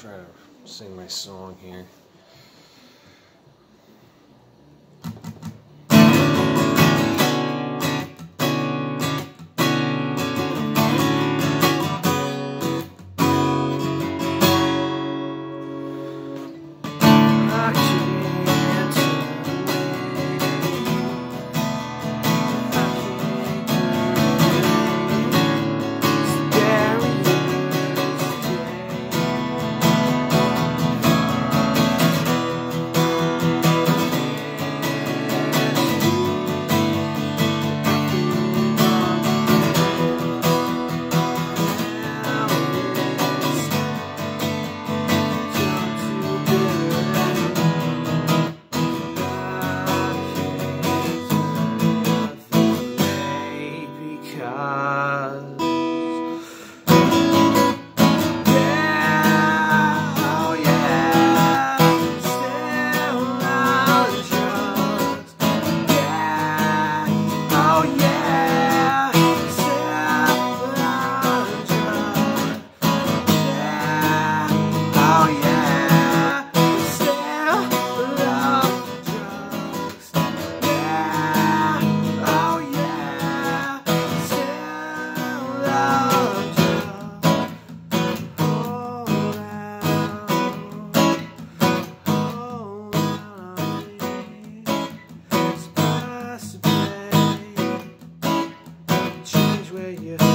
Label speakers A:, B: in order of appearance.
A: try to sing my song here. Had